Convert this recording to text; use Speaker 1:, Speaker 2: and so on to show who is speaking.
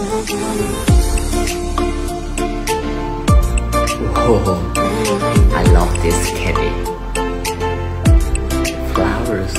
Speaker 1: Oh, I love this candy. Flowers.